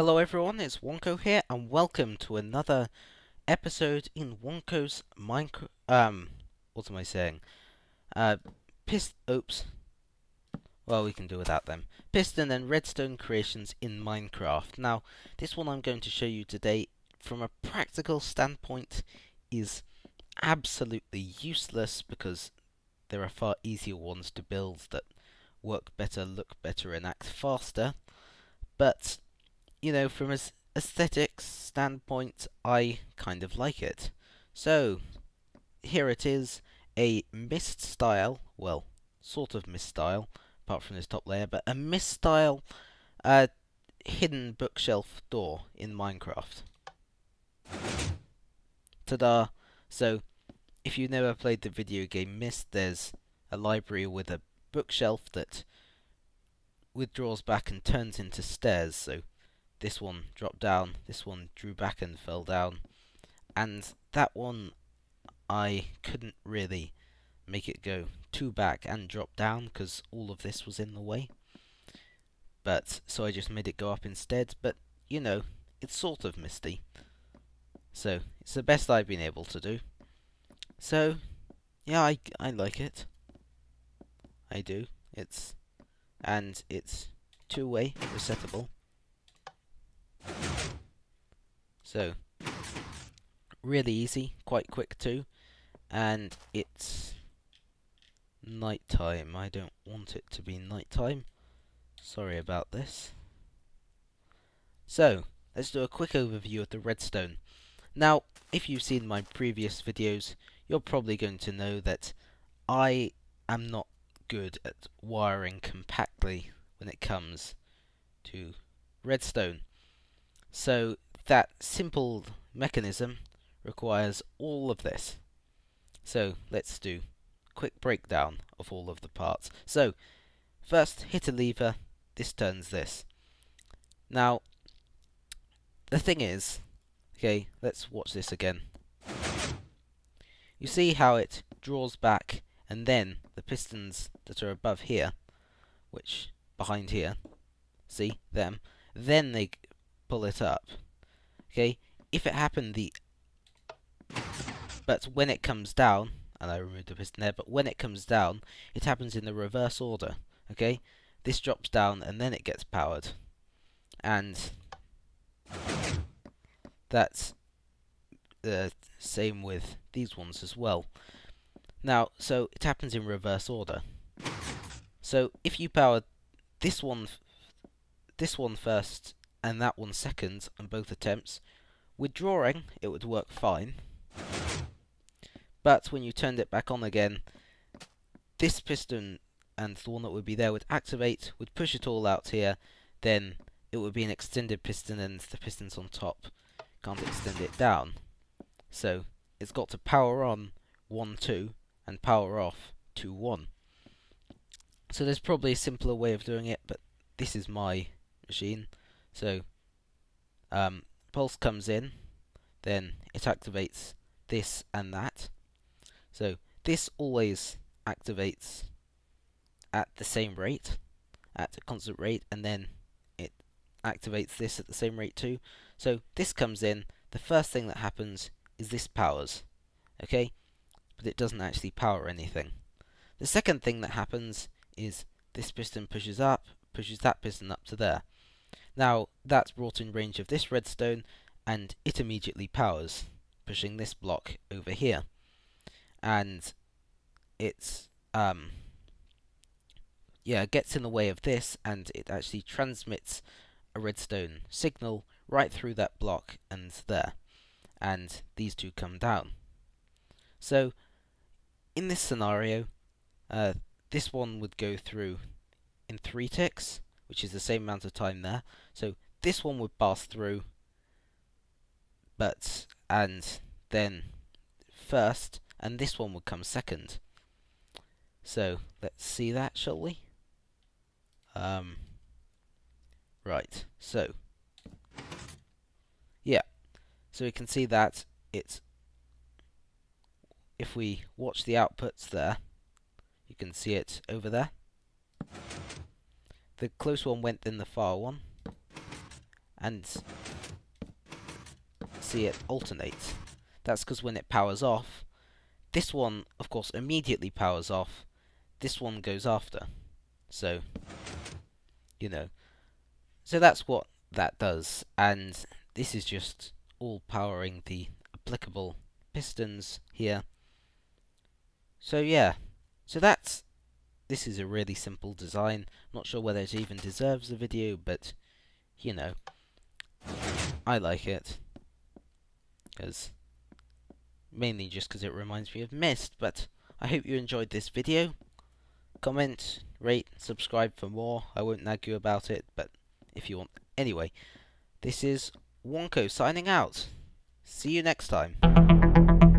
Hello everyone, it's Wonko here, and welcome to another episode in Wonko's Minecraft. Um, what am I saying? Uh. Oops. Well, we can do without them. Piston and redstone creations in Minecraft. Now, this one I'm going to show you today, from a practical standpoint, is absolutely useless because there are far easier ones to build that work better, look better, and act faster. But you know, from an aesthetics standpoint, I kind of like it. So, here it is, a Myst style, well, sort of Myst style, apart from this top layer, but a Myst style uh, hidden bookshelf door in Minecraft. Ta-da! So, if you've never played the video game Myst, there's a library with a bookshelf that withdraws back and turns into stairs, so this one dropped down, this one drew back and fell down, and that one I couldn't really make it go too back and drop down because all of this was in the way. But so I just made it go up instead. But you know, it's sort of misty. So it's the best I've been able to do. So yeah, I I like it. I do. It's and it's two-way resettable. So, really easy, quite quick too, and it's night time. I don't want it to be night time. Sorry about this. So, let's do a quick overview of the redstone. Now, if you've seen my previous videos, you're probably going to know that I am not good at wiring compactly when it comes to redstone. So that simple mechanism requires all of this. So let's do a quick breakdown of all of the parts. So first hit a lever, this turns this. Now the thing is, okay, let's watch this again. You see how it draws back and then the pistons that are above here, which behind here, see them, then they pull it up. Okay, if it happened the... But when it comes down, and I removed the piston there, but when it comes down, it happens in the reverse order. Okay, this drops down and then it gets powered. And that's the same with these ones as well. Now, so it happens in reverse order. So if you power this one, this one first and that one second on both attempts. Withdrawing, it would work fine. But when you turned it back on again, this piston and the one that would be there would activate, would push it all out here, then it would be an extended piston and the pistons on top can't extend it down. So it's got to power on 1, 2 and power off 2, 1. So there's probably a simpler way of doing it, but this is my machine. So, um, pulse comes in, then it activates this and that. So, this always activates at the same rate, at a constant rate, and then it activates this at the same rate too. So, this comes in, the first thing that happens is this powers, okay? But it doesn't actually power anything. The second thing that happens is this piston pushes up, pushes that piston up to there. Now, that's brought in range of this redstone, and it immediately powers, pushing this block over here. And it's, um, yeah, gets in the way of this, and it actually transmits a redstone signal right through that block and there. And these two come down. So, in this scenario, uh, this one would go through in three ticks, which is the same amount of time there. So this one would pass through, but and then first, and this one would come second. So let's see that, shall we? Um, right. So yeah, so we can see that it's if we watch the outputs there, you can see it over there the close one went than the far one. and see it alternate. That's because when it powers off, this one, of course, immediately powers off, this one goes after. So, you know. So that's what that does, and this is just all powering the applicable pistons here. So yeah, so that's, this is a really simple design, not sure whether it even deserves a video, but, you know, I like it, because, mainly just because it reminds me of Myst, but I hope you enjoyed this video, comment, rate, subscribe for more, I won't nag you about it, but if you want, anyway, this is Wonko signing out. See you next time.